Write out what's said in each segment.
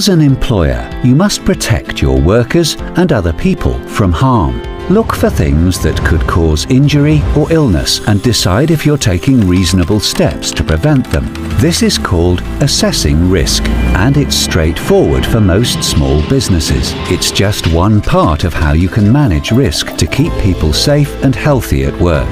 As an employer, you must protect your workers and other people from harm. Look for things that could cause injury or illness and decide if you're taking reasonable steps to prevent them. This is called assessing risk, and it's straightforward for most small businesses. It's just one part of how you can manage risk to keep people safe and healthy at work.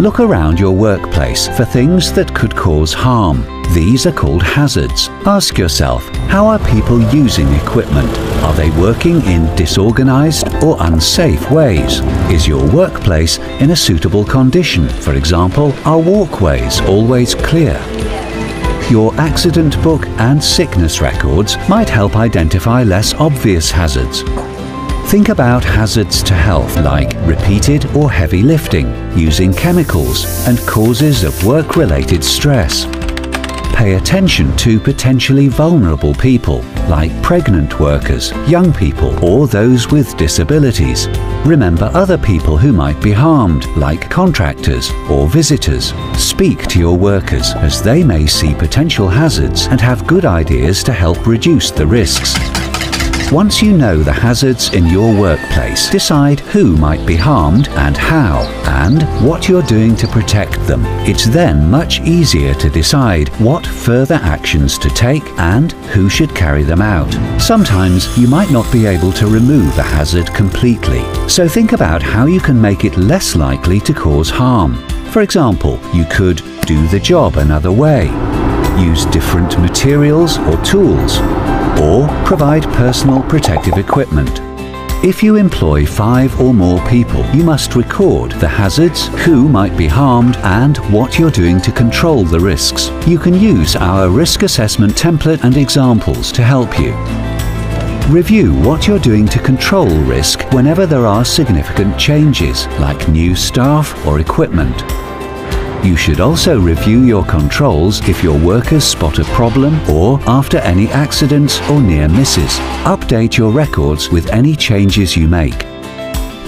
Look around your workplace for things that could cause harm. These are called hazards. Ask yourself, how are people using equipment? Are they working in disorganized or unsafe ways? Is your workplace in a suitable condition? For example, are walkways always clear? Your accident book and sickness records might help identify less obvious hazards. Think about hazards to health like repeated or heavy lifting, using chemicals, and causes of work-related stress. Pay attention to potentially vulnerable people like pregnant workers, young people, or those with disabilities. Remember other people who might be harmed, like contractors or visitors. Speak to your workers as they may see potential hazards and have good ideas to help reduce the risks. Once you know the hazards in your workplace, decide who might be harmed and how, and what you're doing to protect them. It's then much easier to decide what further actions to take and who should carry them out. Sometimes you might not be able to remove a hazard completely, so think about how you can make it less likely to cause harm. For example, you could do the job another way, use different materials or tools, or provide personal protective equipment. If you employ five or more people, you must record the hazards, who might be harmed, and what you're doing to control the risks. You can use our risk assessment template and examples to help you. Review what you're doing to control risk whenever there are significant changes, like new staff or equipment. You should also review your controls if your workers spot a problem or after any accidents or near misses. Update your records with any changes you make.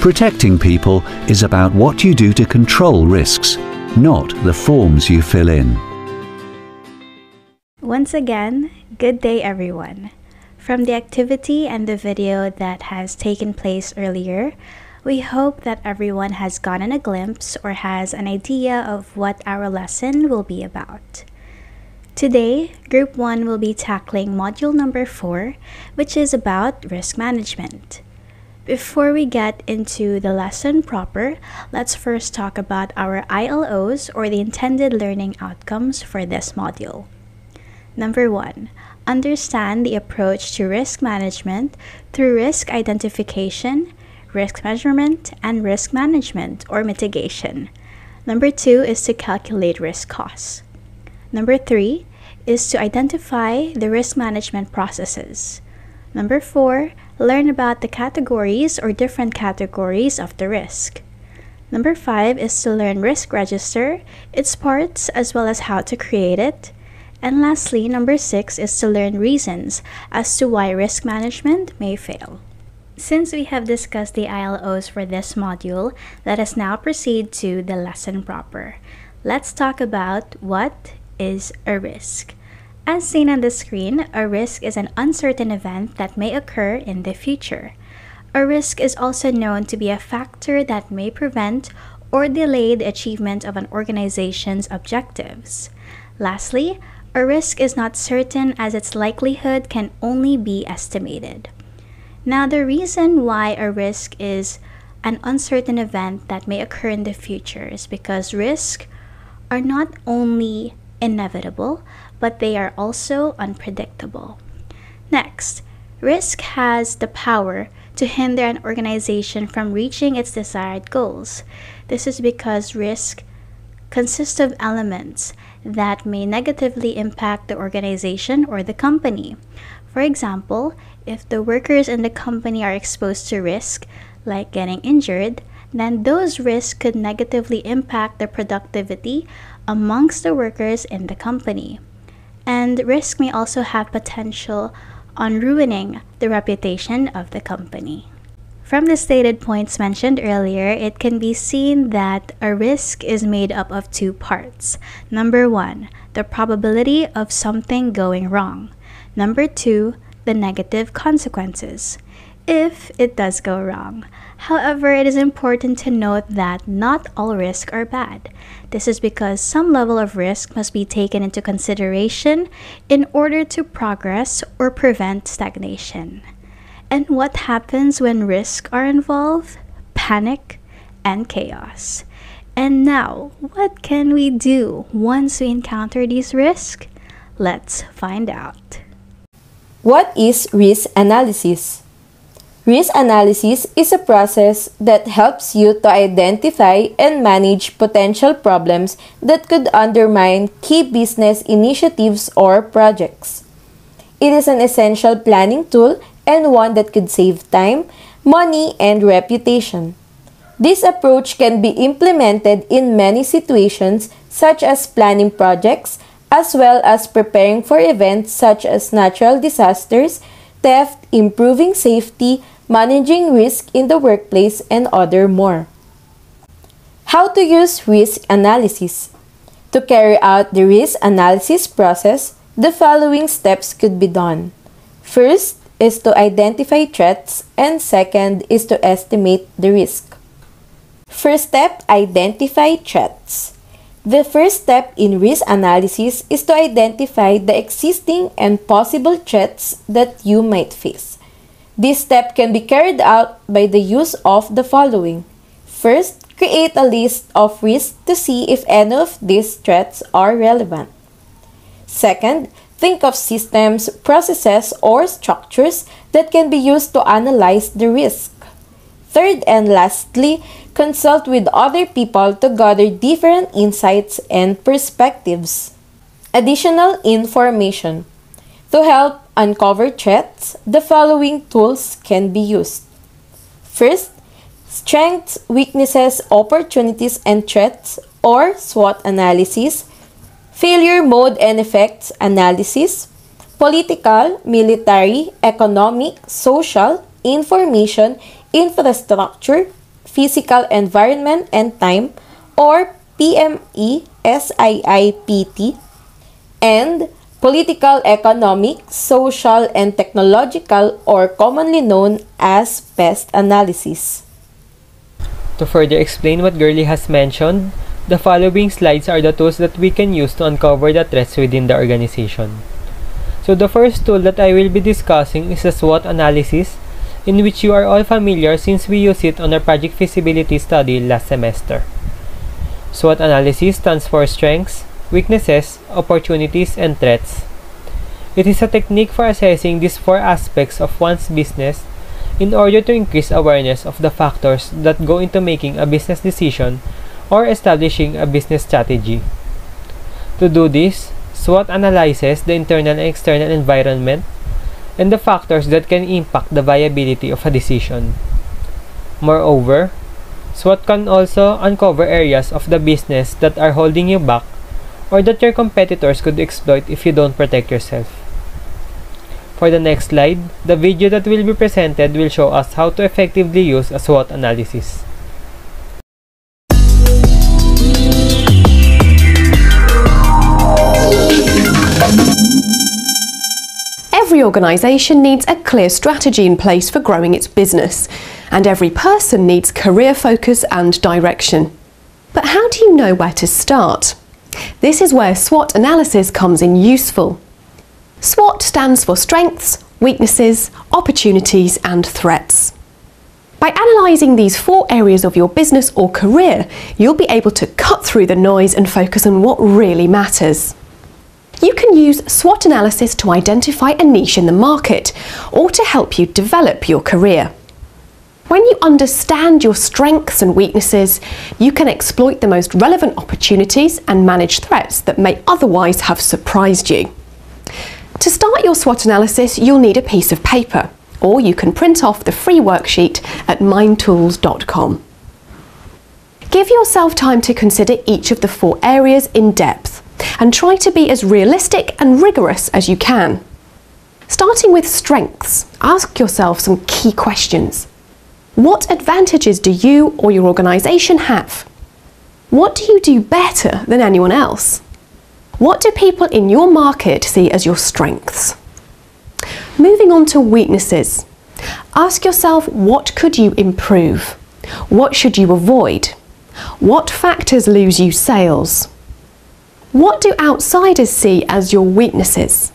Protecting people is about what you do to control risks, not the forms you fill in. Once again, good day everyone. From the activity and the video that has taken place earlier, we hope that everyone has gotten a glimpse or has an idea of what our lesson will be about. Today, Group 1 will be tackling Module number 4, which is about risk management. Before we get into the lesson proper, let's first talk about our ILOs or the intended learning outcomes for this module. Number 1. Understand the approach to risk management through risk identification, risk measurement, and risk management or mitigation. Number two is to calculate risk costs. Number three is to identify the risk management processes. Number four, learn about the categories or different categories of the risk. Number five is to learn risk register, its parts, as well as how to create it. And lastly, number six is to learn reasons as to why risk management may fail. Since we have discussed the ILOs for this module, let us now proceed to the lesson proper. Let's talk about what is a risk. As seen on the screen, a risk is an uncertain event that may occur in the future. A risk is also known to be a factor that may prevent or delay the achievement of an organization's objectives. Lastly, a risk is not certain as its likelihood can only be estimated. Now, the reason why a risk is an uncertain event that may occur in the future is because risks are not only inevitable, but they are also unpredictable. Next, risk has the power to hinder an organization from reaching its desired goals. This is because risk consists of elements that may negatively impact the organization or the company. For example, if the workers in the company are exposed to risk, like getting injured, then those risks could negatively impact the productivity amongst the workers in the company. And risk may also have potential on ruining the reputation of the company. From the stated points mentioned earlier, it can be seen that a risk is made up of two parts. Number one, the probability of something going wrong. Number two, the negative consequences if it does go wrong. However, it is important to note that not all risks are bad. This is because some level of risk must be taken into consideration in order to progress or prevent stagnation. And what happens when risks are involved? Panic and chaos. And now, what can we do once we encounter these risks? Let's find out. What is risk analysis? Risk analysis is a process that helps you to identify and manage potential problems that could undermine key business initiatives or projects. It is an essential planning tool and one that could save time, money, and reputation. This approach can be implemented in many situations, such as planning projects, as well as preparing for events such as natural disasters, theft, improving safety, managing risk in the workplace, and other more. How to use risk analysis. To carry out the risk analysis process, the following steps could be done. First is to identify threats, and second is to estimate the risk. First step, identify threats. The first step in risk analysis is to identify the existing and possible threats that you might face. This step can be carried out by the use of the following. First, create a list of risks to see if any of these threats are relevant. Second, think of systems, processes, or structures that can be used to analyze the risk. Third and lastly, consult with other people to gather different insights and perspectives. Additional information. To help uncover threats, the following tools can be used. First, strengths, weaknesses, opportunities, and threats, or SWOT analysis, failure mode and effects analysis, political, military, economic, social, information, infrastructure, physical environment and time, or PME, SIIPT, and political, economic, social, and technological, or commonly known as pest analysis. To further explain what Girly has mentioned, the following slides are the tools that we can use to uncover the threats within the organization. So the first tool that I will be discussing is the SWOT analysis, in which you are all familiar since we used it on our project feasibility study last semester. SWOT analysis stands for Strengths, weaknesses, opportunities, and threats. It is a technique for assessing these four aspects of one's business in order to increase awareness of the factors that go into making a business decision or establishing a business strategy. To do this, SWOT analyzes the internal and external environment and the factors that can impact the viability of a decision. Moreover, SWOT can also uncover areas of the business that are holding you back or that your competitors could exploit if you don't protect yourself. For the next slide, the video that will be presented will show us how to effectively use a SWOT analysis. Every organisation needs a clear strategy in place for growing its business, and every person needs career focus and direction. But how do you know where to start? This is where SWOT analysis comes in useful. SWOT stands for strengths, weaknesses, opportunities and threats. By analysing these four areas of your business or career, you'll be able to cut through the noise and focus on what really matters. You can use SWOT analysis to identify a niche in the market or to help you develop your career. When you understand your strengths and weaknesses, you can exploit the most relevant opportunities and manage threats that may otherwise have surprised you. To start your SWOT analysis, you'll need a piece of paper, or you can print off the free worksheet at mindtools.com. Give yourself time to consider each of the four areas in depth and try to be as realistic and rigorous as you can. Starting with strengths, ask yourself some key questions. What advantages do you or your organisation have? What do you do better than anyone else? What do people in your market see as your strengths? Moving on to weaknesses. Ask yourself what could you improve? What should you avoid? What factors lose you sales? What do outsiders see as your weaknesses?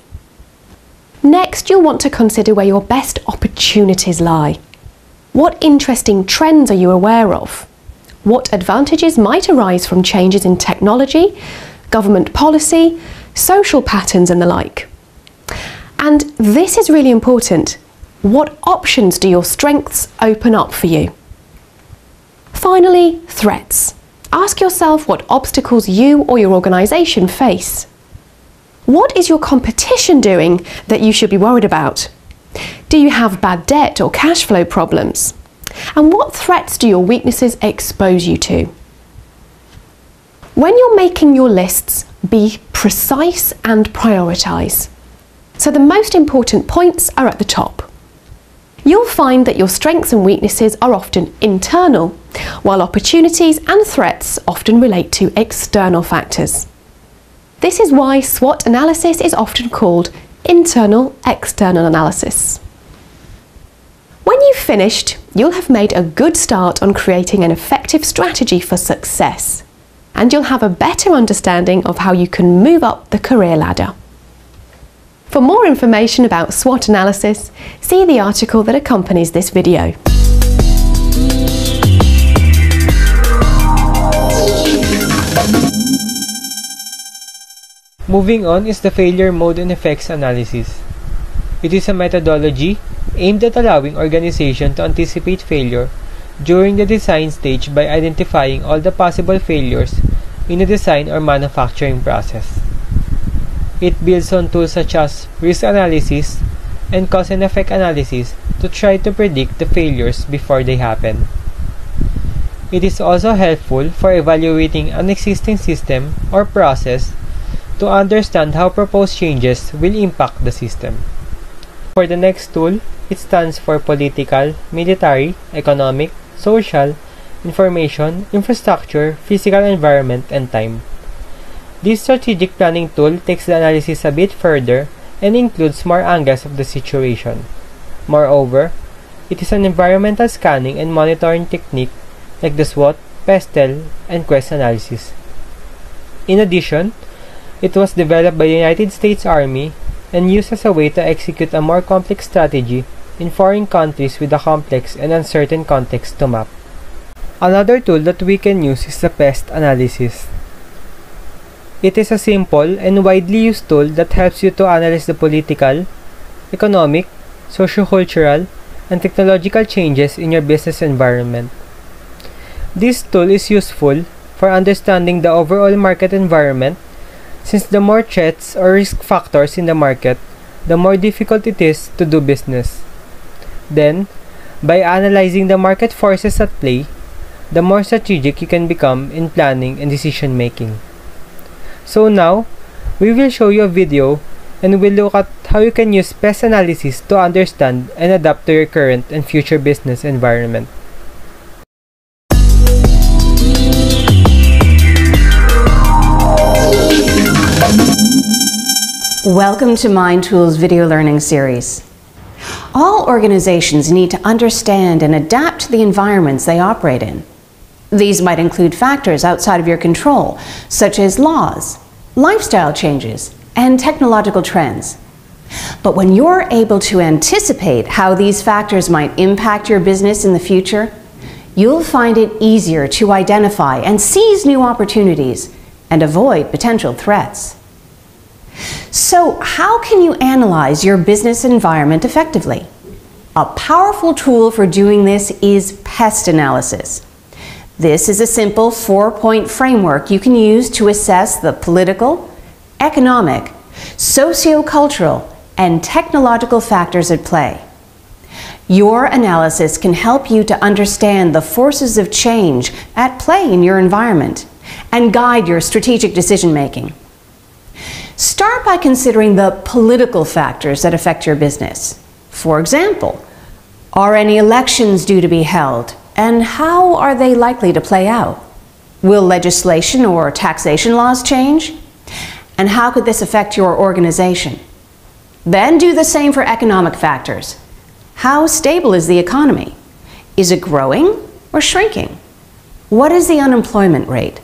Next, you'll want to consider where your best opportunities lie. What interesting trends are you aware of? What advantages might arise from changes in technology, government policy, social patterns, and the like? And this is really important. What options do your strengths open up for you? Finally, threats. Ask yourself what obstacles you or your organisation face. What is your competition doing that you should be worried about? Do you have bad debt or cash flow problems? And what threats do your weaknesses expose you to? When you're making your lists, be precise and prioritise. So the most important points are at the top. You'll find that your strengths and weaknesses are often internal, while opportunities and threats often relate to external factors. This is why SWOT analysis is often called internal external analysis. When you've finished, you'll have made a good start on creating an effective strategy for success, and you'll have a better understanding of how you can move up the career ladder. For more information about SWOT analysis, see the article that accompanies this video. Moving on is the failure mode and effects analysis. It is a methodology aimed at allowing organization to anticipate failure during the design stage by identifying all the possible failures in the design or manufacturing process. It builds on tools such as risk analysis and cause and effect analysis to try to predict the failures before they happen. It is also helpful for evaluating an existing system or process to understand how proposed changes will impact the system. For the next tool, it stands for political, military, economic, social, information, infrastructure, physical environment, and time. This strategic planning tool takes the analysis a bit further and includes more angles of the situation. Moreover, it is an environmental scanning and monitoring technique like the SWOT, PESTEL, and QUEST analysis. In addition, it was developed by the United States Army and used as a way to execute a more complex strategy in foreign countries with a complex and uncertain context to map. Another tool that we can use is the PEST analysis. It is a simple and widely used tool that helps you to analyze the political, economic, socio-cultural, and technological changes in your business environment. This tool is useful for understanding the overall market environment since the more threats or risk factors in the market, the more difficult it is to do business. Then, by analyzing the market forces at play, the more strategic you can become in planning and decision making. So now, we will show you a video and we'll look at how you can use PEST analysis to understand and adapt to your current and future business environment. Welcome to MindTools video learning series. All organizations need to understand and adapt to the environments they operate in. These might include factors outside of your control, such as laws, lifestyle changes, and technological trends. But when you're able to anticipate how these factors might impact your business in the future, you'll find it easier to identify and seize new opportunities and avoid potential threats. So, how can you analyze your business environment effectively? A powerful tool for doing this is pest analysis. This is a simple four point framework you can use to assess the political, economic, socio-cultural, and technological factors at play. Your analysis can help you to understand the forces of change at play in your environment and guide your strategic decision making. Start by considering the political factors that affect your business. For example, are any elections due to be held, and how are they likely to play out? Will legislation or taxation laws change? And how could this affect your organization? Then do the same for economic factors. How stable is the economy? Is it growing or shrinking? What is the unemployment rate?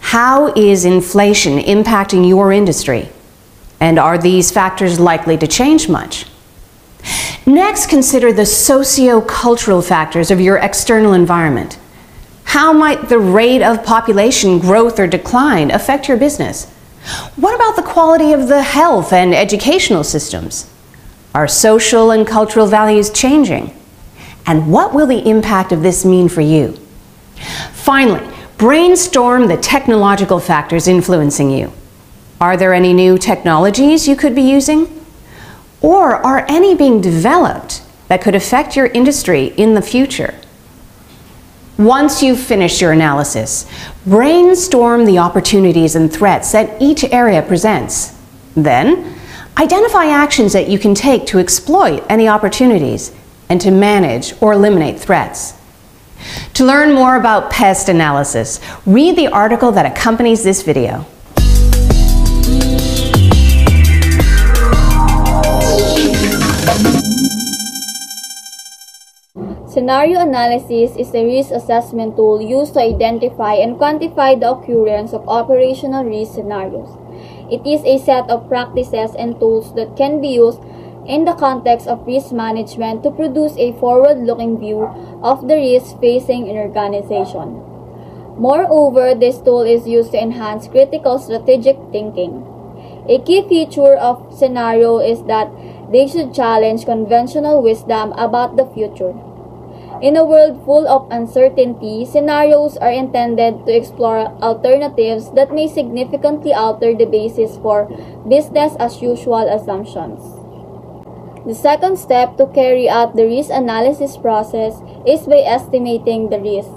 How is inflation impacting your industry? And are these factors likely to change much? Next, consider the socio-cultural factors of your external environment. How might the rate of population growth or decline affect your business? What about the quality of the health and educational systems? Are social and cultural values changing? And what will the impact of this mean for you? Finally, brainstorm the technological factors influencing you. Are there any new technologies you could be using? Or are any being developed that could affect your industry in the future? Once you've finished your analysis, brainstorm the opportunities and threats that each area presents. Then, identify actions that you can take to exploit any opportunities and to manage or eliminate threats. To learn more about pest analysis, read the article that accompanies this video. Scenario analysis is a risk assessment tool used to identify and quantify the occurrence of operational risk scenarios. It is a set of practices and tools that can be used in the context of risk management to produce a forward-looking view of the risks facing an organization. Moreover, this tool is used to enhance critical strategic thinking. A key feature of scenario is that they should challenge conventional wisdom about the future. In a world full of uncertainty, scenarios are intended to explore alternatives that may significantly alter the basis for business as usual assumptions. The second step to carry out the risk analysis process is by estimating the risk.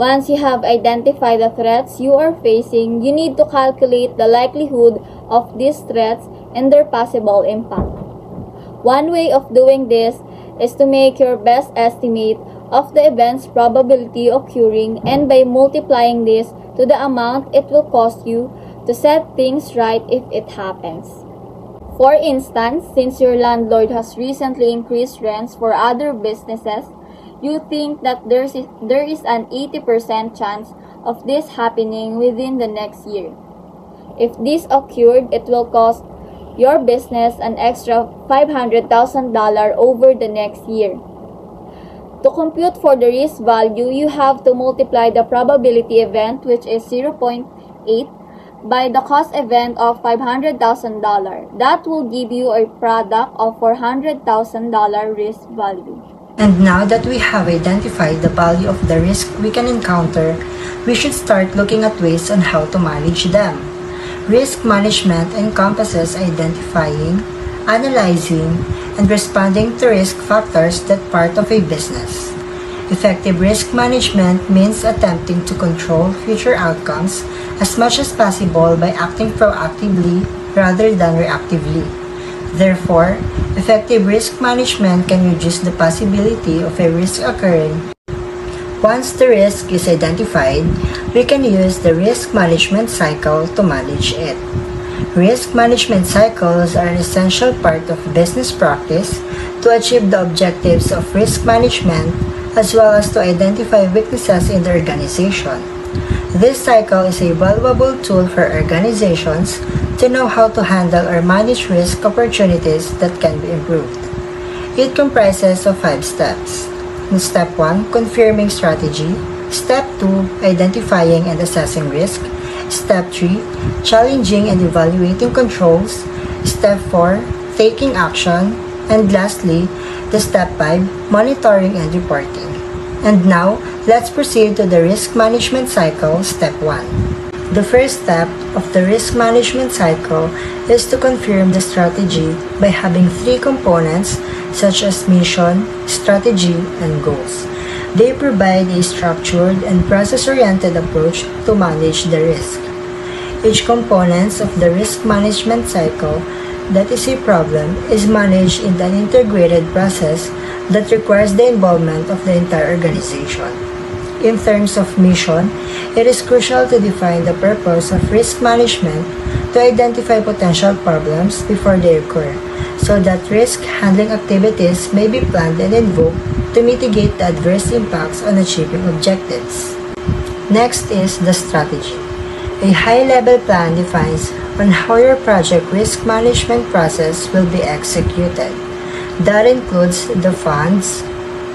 Once you have identified the threats you are facing, you need to calculate the likelihood of these threats and their possible impact. One way of doing this is to make your best estimate of the event's probability occurring and by multiplying this to the amount it will cost you to set things right if it happens. For instance, since your landlord has recently increased rents for other businesses, you think that there's, there is an 80% chance of this happening within the next year. If this occurred, it will cost your business an extra $500,000 over the next year. To compute for the risk value, you have to multiply the probability event, which is 0.8, by the cost event of $500,000. That will give you a product of $400,000 risk value. And now that we have identified the value of the risk we can encounter, we should start looking at ways on how to manage them. Risk management encompasses identifying, analyzing, and responding to risk factors that part of a business. Effective risk management means attempting to control future outcomes as much as possible by acting proactively rather than reactively. Therefore, effective risk management can reduce the possibility of a risk occurring once the risk is identified, we can use the risk management cycle to manage it. Risk management cycles are an essential part of business practice to achieve the objectives of risk management as well as to identify weaknesses in the organization. This cycle is a valuable tool for organizations to know how to handle or manage risk opportunities that can be improved. It comprises of five steps. In step 1, confirming strategy. Step 2, identifying and assessing risk. Step 3, challenging and evaluating controls. Step 4, taking action. And lastly, the step 5, monitoring and reporting. And now, let's proceed to the risk management cycle, step 1. The first step of the risk management cycle is to confirm the strategy by having three components such as mission, strategy, and goals. They provide a structured and process-oriented approach to manage the risk. Each component of the risk management cycle that is a problem is managed in an integrated process that requires the involvement of the entire organization. In terms of mission, it is crucial to define the purpose of risk management to identify potential problems before they occur, so that risk handling activities may be planned and invoked to mitigate the adverse impacts on achieving objectives. Next is the strategy. A high-level plan defines on how your project risk management process will be executed. That includes the funds,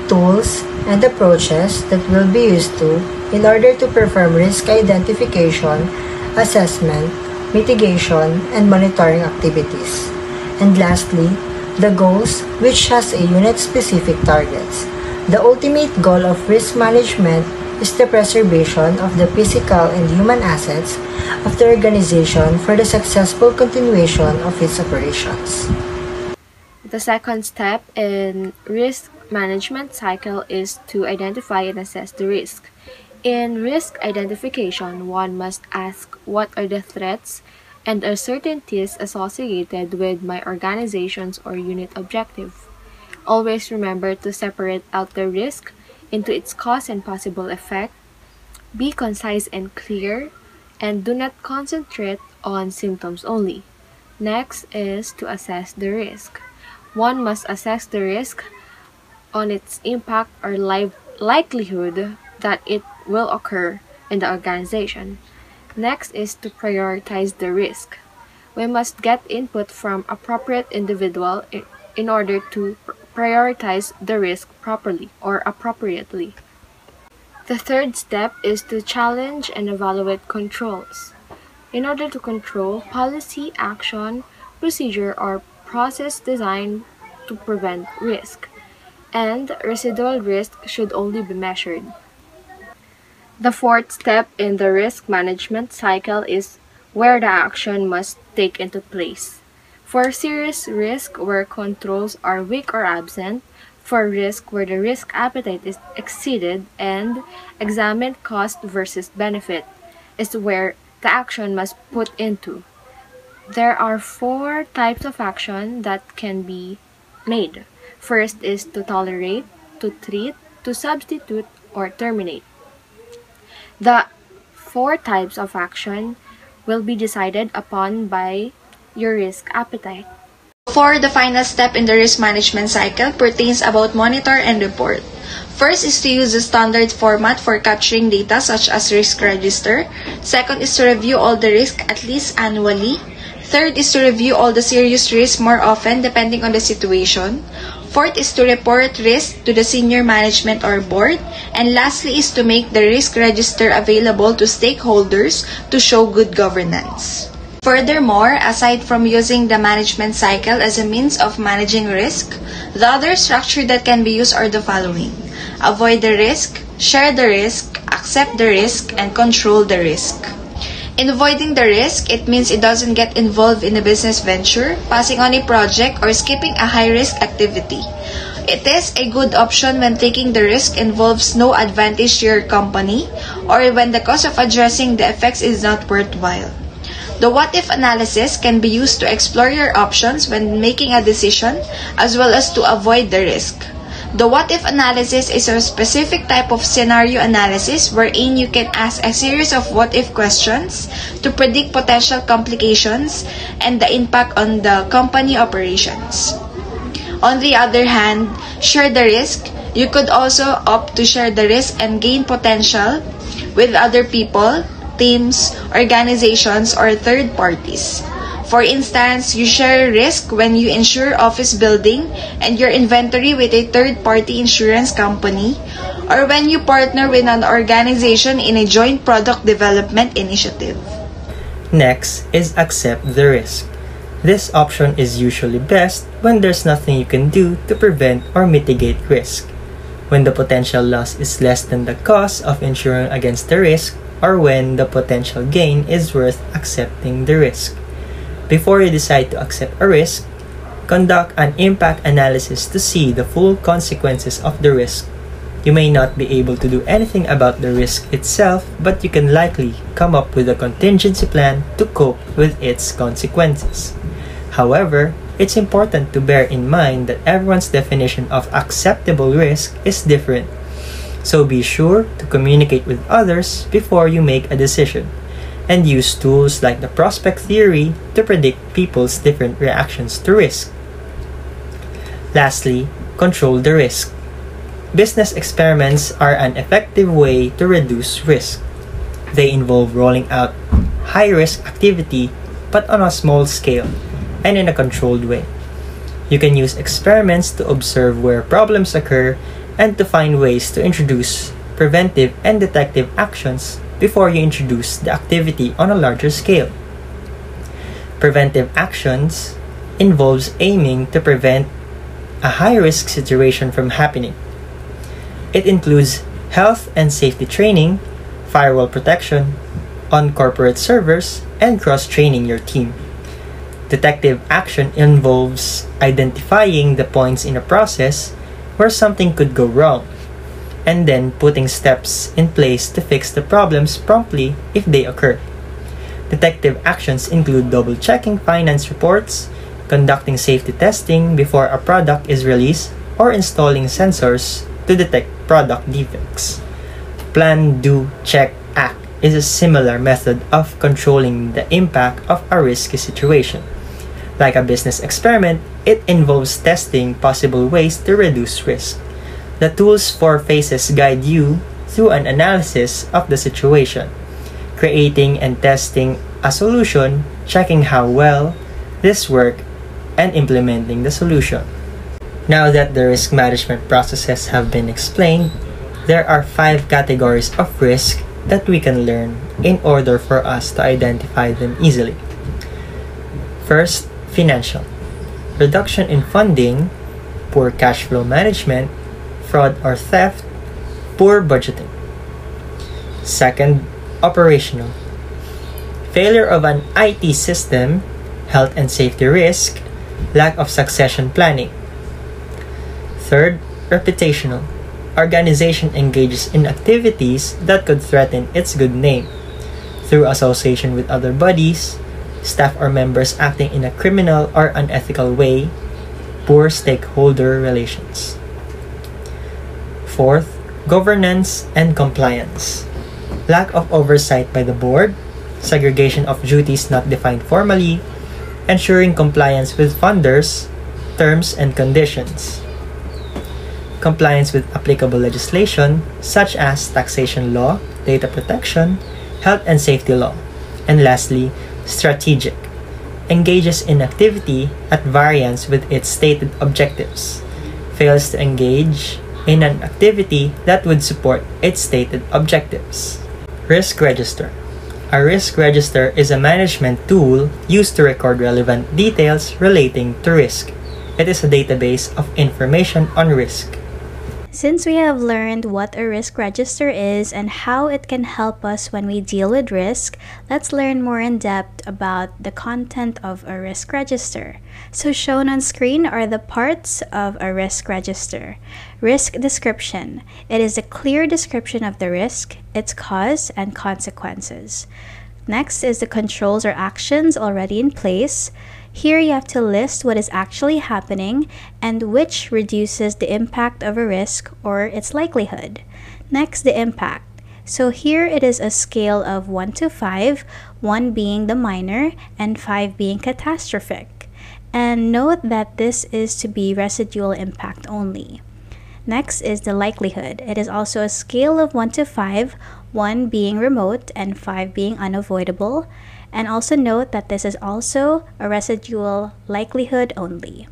tools, and approaches that will be used to in order to perform risk identification, assessment, mitigation, and monitoring activities. And lastly, the goals, which has a unit-specific targets. The ultimate goal of risk management is the preservation of the physical and human assets of the organization for the successful continuation of its operations. The second step in risk management cycle is to identify and assess the risk. In risk identification, one must ask what are the threats and uncertainties associated with my organization's or unit objective. Always remember to separate out the risk into its cause and possible effect. Be concise and clear, and do not concentrate on symptoms only. Next is to assess the risk. One must assess the risk on its impact or li likelihood that it will occur in the organization. Next is to prioritize the risk. We must get input from appropriate individual in order to prioritize the risk properly or appropriately. The third step is to challenge and evaluate controls. In order to control policy, action, procedure, or process designed to prevent risk, and residual risk should only be measured. The fourth step in the risk management cycle is where the action must take into place. For serious risk where controls are weak or absent, for risk where the risk appetite is exceeded, and examine cost versus benefit is where the action must put into. There are four types of action that can be made. First is to tolerate, to treat, to substitute, or terminate. The four types of action will be decided upon by your risk appetite. For the final step in the risk management cycle pertains about monitor and report. First is to use the standard format for capturing data such as risk register. Second is to review all the risk at least annually. Third is to review all the serious risks more often depending on the situation. Fourth is to report risk to the senior management or board. And lastly is to make the risk register available to stakeholders to show good governance. Furthermore, aside from using the management cycle as a means of managing risk, the other structure that can be used are the following. Avoid the risk, share the risk, accept the risk, and control the risk. In avoiding the risk, it means it doesn't get involved in a business venture, passing on a project, or skipping a high-risk activity. It is a good option when taking the risk involves no advantage to your company or when the cost of addressing the effects is not worthwhile. The what-if analysis can be used to explore your options when making a decision as well as to avoid the risk. The what if analysis is a specific type of scenario analysis wherein you can ask a series of what if questions to predict potential complications and the impact on the company operations. On the other hand, share the risk. You could also opt to share the risk and gain potential with other people, teams, organizations, or third parties. For instance, you share risk when you insure office building and your inventory with a third-party insurance company, or when you partner with an organization in a joint product development initiative. Next is accept the risk. This option is usually best when there's nothing you can do to prevent or mitigate risk. When the potential loss is less than the cost of insuring against the risk, or when the potential gain is worth accepting the risk. Before you decide to accept a risk, conduct an impact analysis to see the full consequences of the risk. You may not be able to do anything about the risk itself, but you can likely come up with a contingency plan to cope with its consequences. However, it's important to bear in mind that everyone's definition of acceptable risk is different. So be sure to communicate with others before you make a decision and use tools like the prospect theory to predict people's different reactions to risk. Lastly, control the risk. Business experiments are an effective way to reduce risk. They involve rolling out high risk activity but on a small scale and in a controlled way. You can use experiments to observe where problems occur and to find ways to introduce preventive and detective actions before you introduce the activity on a larger scale. Preventive actions involves aiming to prevent a high risk situation from happening. It includes health and safety training, firewall protection on corporate servers, and cross training your team. Detective action involves identifying the points in a process where something could go wrong, and then putting steps in place to fix the problems promptly if they occur. Detective actions include double checking finance reports, conducting safety testing before a product is released, or installing sensors to detect product defects. Plan, do, check, act is a similar method of controlling the impact of a risky situation. Like a business experiment, it involves testing possible ways to reduce risk. The tools four phases guide you through an analysis of the situation, creating and testing a solution, checking how well this works, and implementing the solution. Now that the risk management processes have been explained, there are five categories of risk that we can learn in order for us to identify them easily. First, financial. Reduction in funding, poor cash flow management, fraud or theft, poor budgeting. Second, operational. Failure of an IT system, health and safety risk, lack of succession planning. Third, reputational. Organization engages in activities that could threaten its good name through association with other bodies, staff or members acting in a criminal or unethical way, poor stakeholder relations. Fourth, governance and compliance. Lack of oversight by the board, segregation of duties not defined formally, ensuring compliance with funders, terms and conditions. Compliance with applicable legislation such as taxation law, data protection, health and safety law. And lastly, strategic. Engages in activity at variance with its stated objectives. Fails to engage in an activity that would support its stated objectives. Risk Register. A risk register is a management tool used to record relevant details relating to risk. It is a database of information on risk. Since we have learned what a risk register is and how it can help us when we deal with risk, let's learn more in depth about the content of a risk register. So shown on screen are the parts of a risk register. Risk description. It is a clear description of the risk, its cause, and consequences. Next is the controls or actions already in place. Here you have to list what is actually happening and which reduces the impact of a risk or its likelihood. Next, the impact. So here it is a scale of 1 to 5, 1 being the minor and 5 being catastrophic. And note that this is to be residual impact only. Next is the likelihood. It is also a scale of 1 to 5, 1 being remote and 5 being unavoidable. And also note that this is also a residual likelihood only.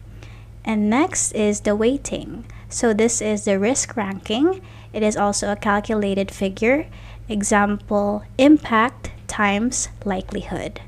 And next is the weighting. So this is the risk ranking. It is also a calculated figure. Example, impact times likelihood.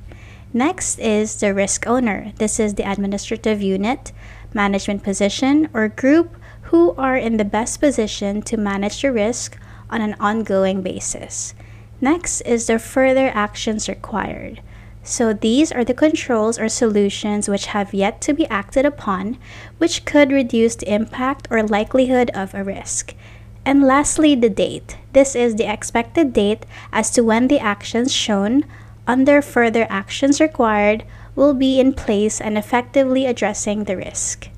Next is the risk owner. This is the administrative unit, management position, or group who are in the best position to manage the risk on an ongoing basis. Next is the further actions required. So these are the controls or solutions which have yet to be acted upon, which could reduce the impact or likelihood of a risk. And lastly, the date. This is the expected date as to when the actions shown under further actions required will be in place and effectively addressing the risk.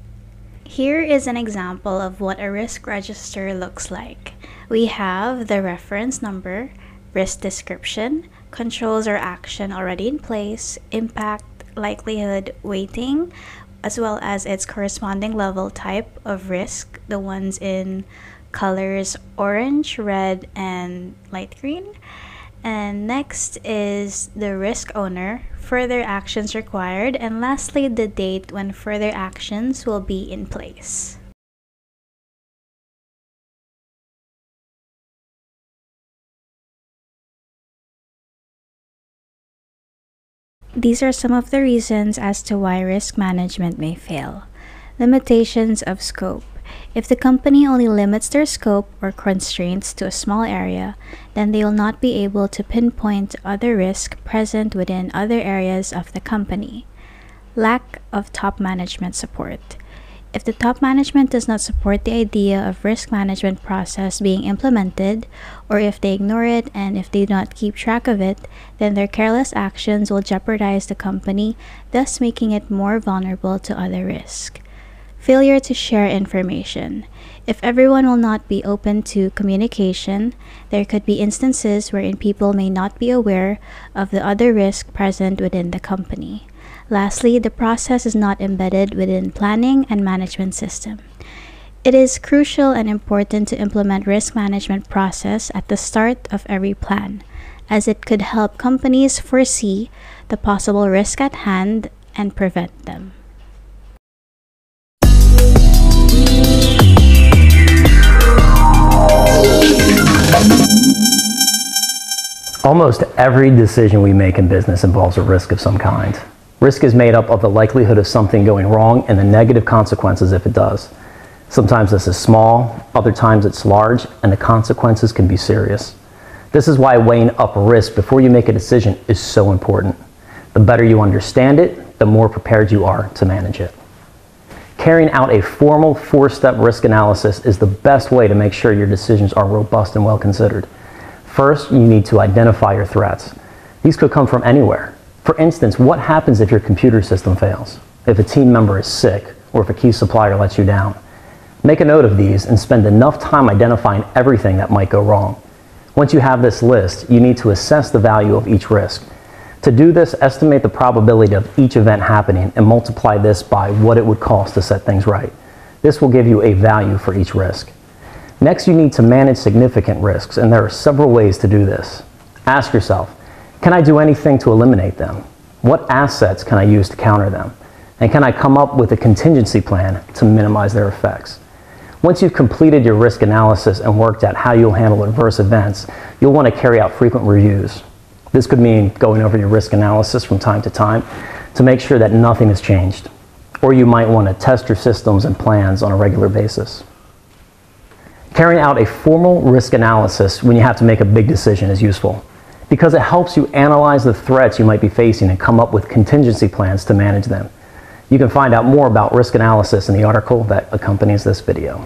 Here is an example of what a risk register looks like. We have the reference number, risk description, controls or action already in place, impact, likelihood, weighting, as well as its corresponding level type of risk, the ones in colors orange, red, and light green. And next is the risk owner, further actions required, and lastly, the date when further actions will be in place. These are some of the reasons as to why risk management may fail. Limitations of scope. If the company only limits their scope or constraints to a small area, then they will not be able to pinpoint other risk present within other areas of the company. Lack of top management support. If the top management does not support the idea of risk management process being implemented, or if they ignore it and if they do not keep track of it, then their careless actions will jeopardize the company, thus making it more vulnerable to other risk. Failure to share information. If everyone will not be open to communication, there could be instances wherein people may not be aware of the other risk present within the company. Lastly, the process is not embedded within planning and management system. It is crucial and important to implement risk management process at the start of every plan, as it could help companies foresee the possible risk at hand and prevent them. Almost every decision we make in business involves a risk of some kind. Risk is made up of the likelihood of something going wrong and the negative consequences if it does. Sometimes this is small, other times it's large, and the consequences can be serious. This is why weighing up risk before you make a decision is so important. The better you understand it, the more prepared you are to manage it. Carrying out a formal four-step risk analysis is the best way to make sure your decisions are robust and well considered. First, you need to identify your threats. These could come from anywhere. For instance, what happens if your computer system fails? If a team member is sick, or if a key supplier lets you down? Make a note of these and spend enough time identifying everything that might go wrong. Once you have this list, you need to assess the value of each risk. To do this, estimate the probability of each event happening and multiply this by what it would cost to set things right. This will give you a value for each risk. Next, you need to manage significant risks, and there are several ways to do this. Ask yourself, can I do anything to eliminate them? What assets can I use to counter them? And can I come up with a contingency plan to minimize their effects? Once you've completed your risk analysis and worked out how you'll handle adverse events, you'll want to carry out frequent reviews. This could mean going over your risk analysis from time to time to make sure that nothing has changed. Or you might want to test your systems and plans on a regular basis. Carrying out a formal risk analysis when you have to make a big decision is useful because it helps you analyze the threats you might be facing and come up with contingency plans to manage them. You can find out more about risk analysis in the article that accompanies this video.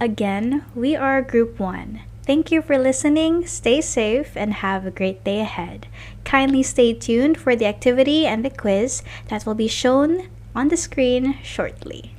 Again, we are Group 1. Thank you for listening, stay safe, and have a great day ahead. Kindly stay tuned for the activity and the quiz that will be shown on the screen shortly.